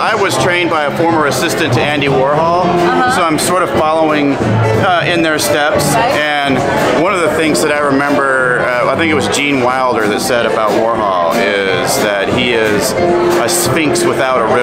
I was trained by a former assistant to Andy Warhol, uh-huh. so I'm sort of following uh, in their steps. Right. And one of the things that I remember, uh, I think it was Gene Wilder that said about Warhol is that he is a sphinx without a riddle.